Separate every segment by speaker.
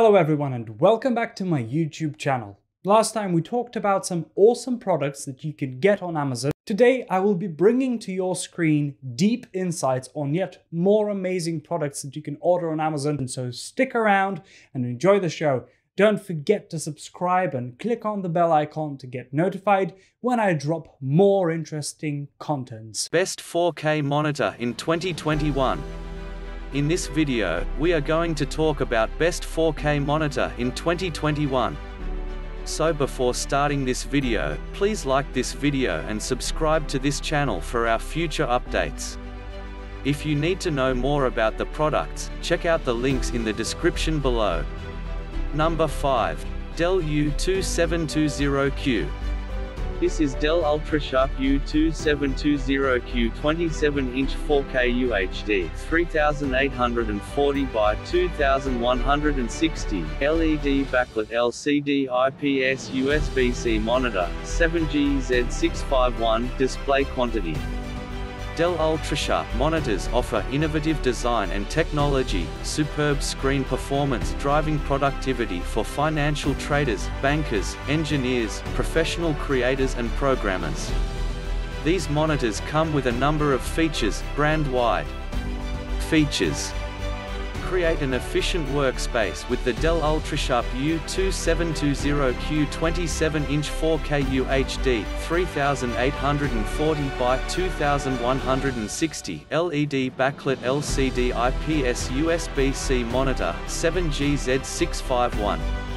Speaker 1: Hello everyone and welcome back to my YouTube channel. Last time we talked about some awesome products that you can get on Amazon. Today I will be bringing to your screen deep insights on yet more amazing products that you can order on Amazon. And So stick around and enjoy the show. Don't forget to subscribe and click on the bell icon to get notified when I drop more interesting contents.
Speaker 2: Best 4K monitor in 2021. In this video, we are going to talk about best 4K monitor in 2021. So before starting this video, please like this video and subscribe to this channel for our future updates. If you need to know more about the products, check out the links in the description below. Number 5. Dell U2720Q. This is Dell UltraSharp U2720Q 27-inch 4K UHD 3840 by 2160 LED backlit LCD IPS USB-C monitor 7G Z651 display quantity Dell UltraSharp monitors offer innovative design and technology, superb screen performance driving productivity for financial traders, bankers, engineers, professional creators and programmers. These monitors come with a number of features, brand-wide. Features create an efficient workspace with the Dell UltraSharp U2720Q 27-inch 4K UHD 3840x2160 LED backlit LCD IPS USB-C monitor 7GZ651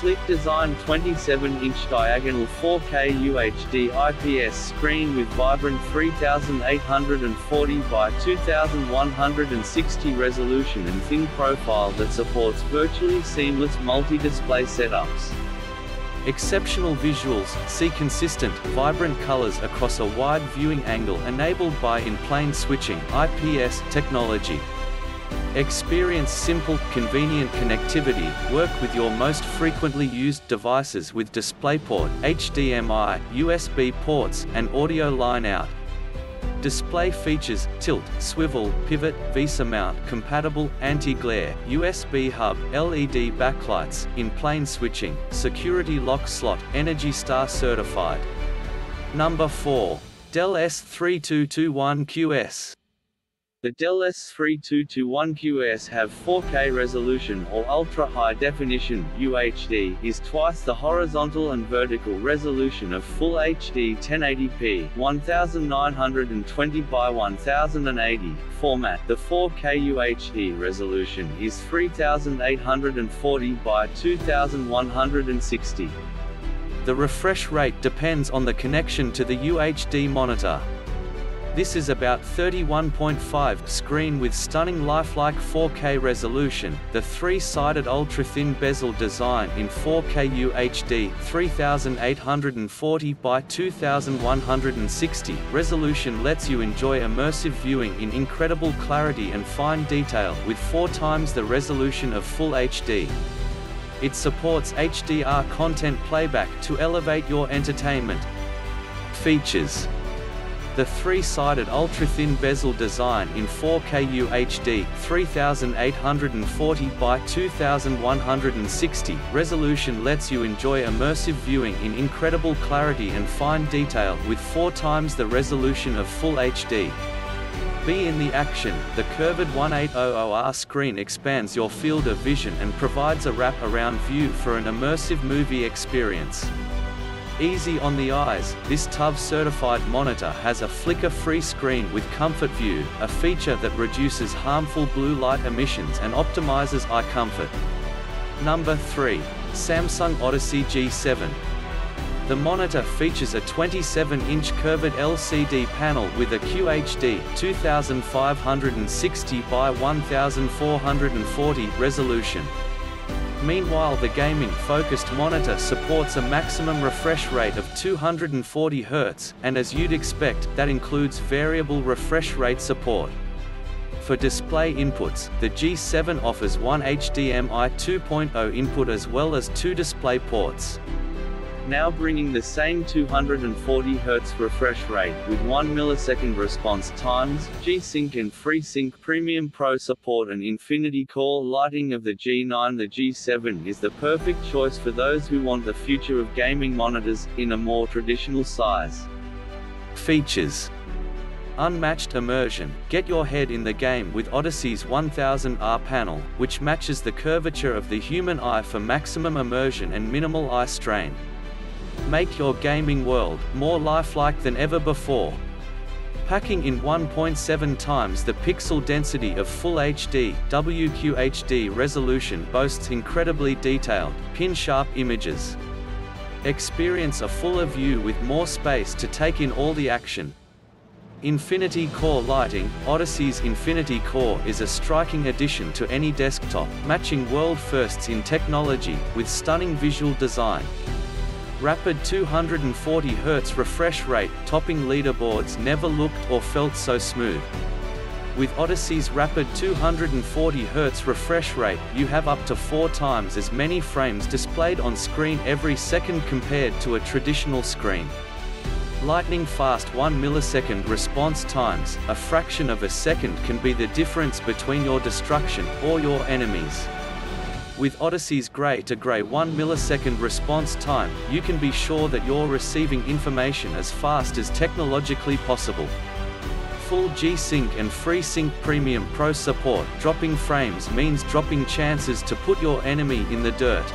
Speaker 2: Sleek design 27-inch diagonal 4K UHD IPS screen with vibrant 3840 by 2160 resolution and thin profile that supports virtually seamless multi-display setups. Exceptional visuals, see consistent, vibrant colors across a wide viewing angle enabled by in-plane switching IPS technology. Experience simple, convenient connectivity, work with your most frequently used devices with DisplayPort, HDMI, USB ports, and audio line out. Display features, tilt, swivel, pivot, VESA mount, compatible, anti-glare, USB hub, LED backlights, in-plane switching, security lock slot, Energy Star certified. Number 4. Dell S3221QS the Dell S3221QS have 4K resolution or ultra-high definition UHD is twice the horizontal and vertical resolution of Full HD 1080p 1920 by 1080 format. The 4K UHD resolution is 3840 by 2160. The refresh rate depends on the connection to the UHD monitor. This is about 31.5 screen with stunning lifelike 4K resolution, the three-sided ultra-thin bezel design in 4K UHD 3840 by 2160 resolution lets you enjoy immersive viewing in incredible clarity and fine detail with four times the resolution of Full HD. It supports HDR content playback to elevate your entertainment. Features the three-sided ultra-thin bezel design in 4K UHD 3840 by 2160 resolution lets you enjoy immersive viewing in incredible clarity and fine detail with four times the resolution of Full HD. Be in the action, the curved 1800R screen expands your field of vision and provides a wrap-around view for an immersive movie experience. Easy on the eyes, this TUV certified monitor has a flicker-free screen with Comfort View, a feature that reduces harmful blue light emissions and optimizes eye comfort. Number 3. Samsung Odyssey G7. The monitor features a 27-inch curved LCD panel with a QHD 2560 by 1440 resolution. Meanwhile the gaming-focused monitor supports a maximum refresh rate of 240 Hz, and as you'd expect, that includes variable refresh rate support. For display inputs, the G7 offers one HDMI 2.0 input as well as two display ports. Now bringing the same 240 Hz refresh rate with 1 millisecond response times. G-Sync and FreeSync Premium Pro support and infinity core lighting of the G9. The G7 is the perfect choice for those who want the future of gaming monitors in a more traditional size. Features Unmatched immersion. Get your head in the game with Odyssey's 1000R panel, which matches the curvature of the human eye for maximum immersion and minimal eye strain. Make your gaming world more lifelike than ever before. Packing in 1.7 times the pixel density of Full HD, WQHD resolution boasts incredibly detailed, pin-sharp images. Experience a fuller view with more space to take in all the action. Infinity Core Lighting Odyssey's Infinity Core is a striking addition to any desktop, matching world firsts in technology, with stunning visual design. Rapid 240 Hz refresh rate, topping leaderboards never looked or felt so smooth. With Odyssey's rapid 240 Hz refresh rate, you have up to four times as many frames displayed on screen every second compared to a traditional screen. Lightning fast 1 millisecond response times, a fraction of a second can be the difference between your destruction or your enemies. With Odyssey's gray to gray 1 millisecond response time, you can be sure that you're receiving information as fast as technologically possible. Full G-Sync and FreeSync Premium Pro support, dropping frames means dropping chances to put your enemy in the dirt.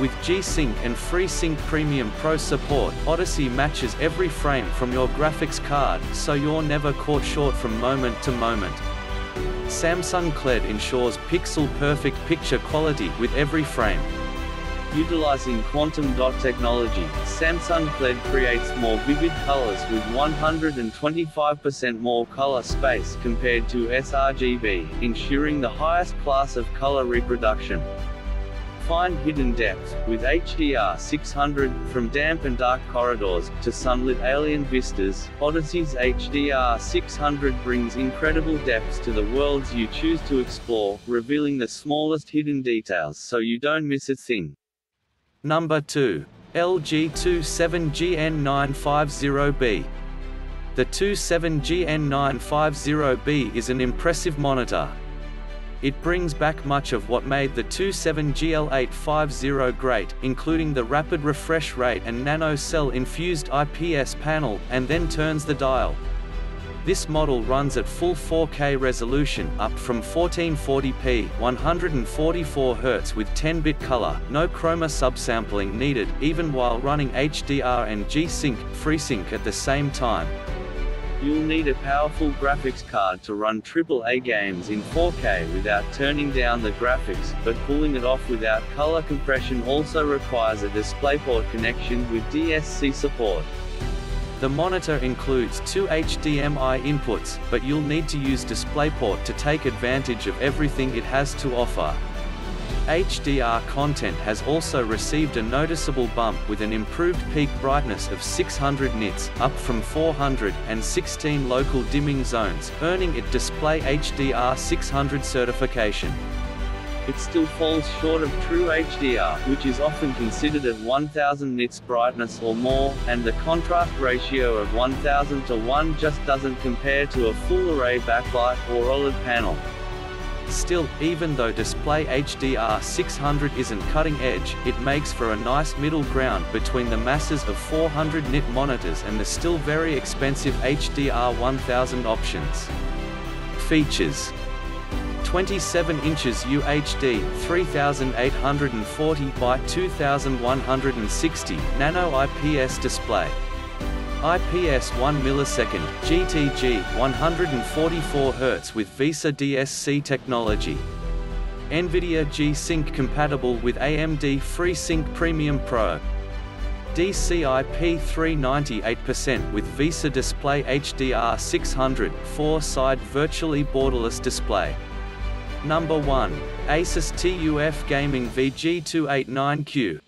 Speaker 2: With G-Sync and FreeSync Premium Pro support, Odyssey matches every frame from your graphics card, so you're never caught short from moment to moment. Samsung QLED ensures pixel-perfect picture quality with every frame. Utilizing quantum dot technology, Samsung QLED creates more vivid colors with 125% more color space compared to sRGB, ensuring the highest class of color reproduction. Find hidden depth, with HDR 600, from damp and dark corridors, to sunlit alien vistas, Odyssey's HDR 600 brings incredible depths to the worlds you choose to explore, revealing the smallest hidden details so you don't miss a thing. Number 2. LG 27GN950B The 27GN950B is an impressive monitor, it brings back much of what made the 27GL850 great, including the rapid refresh rate and nano-cell infused IPS panel, and then turns the dial. This model runs at full 4K resolution, up from 1440p, 144Hz with 10-bit color, no chroma subsampling needed, even while running HDR and G-Sync, FreeSync at the same time. You'll need a powerful graphics card to run AAA games in 4K without turning down the graphics, but pulling it off without color compression also requires a DisplayPort connection with DSC support. The monitor includes two HDMI inputs, but you'll need to use DisplayPort to take advantage of everything it has to offer. HDR content has also received a noticeable bump with an improved peak brightness of 600 nits, up from 416 local dimming zones, earning it Display HDR 600 certification. It still falls short of true HDR, which is often considered at 1000 nits brightness or more, and the contrast ratio of 1000 to 1 just doesn't compare to a full array backlight or OLED panel. Still, even though Display HDR 600 isn't cutting edge, it makes for a nice middle ground between the masses of 400 nit monitors and the still very expensive HDR 1000 options. Features 27 inches UHD 3840 by 2160 nano IPS display IPS 1 millisecond, GTG 144 Hz with VESA DSC technology. NVIDIA G-Sync compatible with AMD FreeSync Premium Pro. DCI-P3 98% with VESA Display HDR 600, 4-side virtually borderless display. Number 1. Asus TUF Gaming VG289Q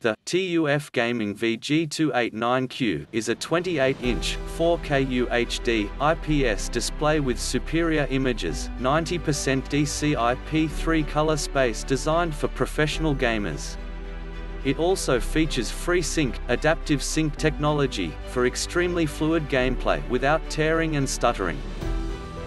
Speaker 2: the TUF Gaming VG289Q is a 28-inch 4K UHD IPS display with superior images, 90% DCI-P3 color space designed for professional gamers. It also features FreeSync, adaptive sync technology, for extremely fluid gameplay without tearing and stuttering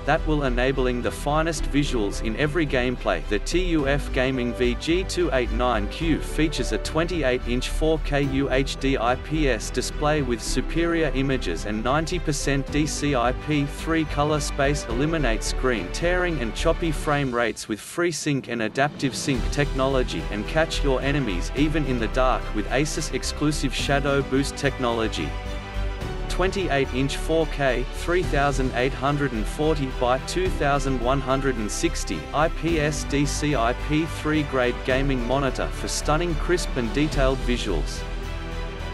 Speaker 2: that will enabling the finest visuals in every gameplay. The TUF Gaming VG289Q features a 28-inch 4K UHD IPS display with superior images and 90% DCI-P3 color space eliminate screen tearing and choppy frame rates with FreeSync and adaptive sync technology and catch your enemies even in the dark with Asus exclusive shadow boost technology. 28-inch 4K 3840 by 2160 IPS DCI P3 grade gaming monitor for stunning crisp and detailed visuals.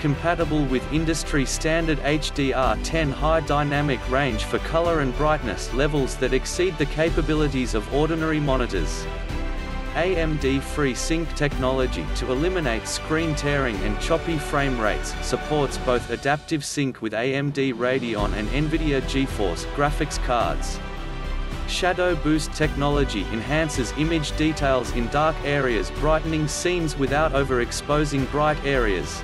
Speaker 2: Compatible with industry standard HDR10 high dynamic range for color and brightness levels that exceed the capabilities of ordinary monitors. AMD FreeSync technology to eliminate screen tearing and choppy frame rates, supports both adaptive sync with AMD Radeon and NVIDIA GeForce graphics cards. Shadow Boost technology enhances image details in dark areas brightening scenes without overexposing bright areas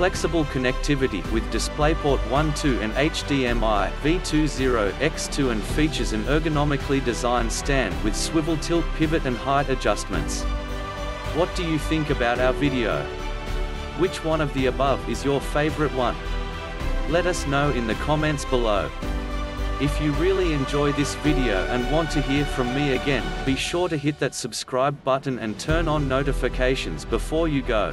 Speaker 2: flexible connectivity with DisplayPort 1.2 and HDMI V2.0 X2 and features an ergonomically designed stand with swivel tilt pivot and height adjustments. What do you think about our video? Which one of the above is your favorite one? Let us know in the comments below. If you really enjoy this video and want to hear from me again, be sure to hit that subscribe button and turn on notifications before you go.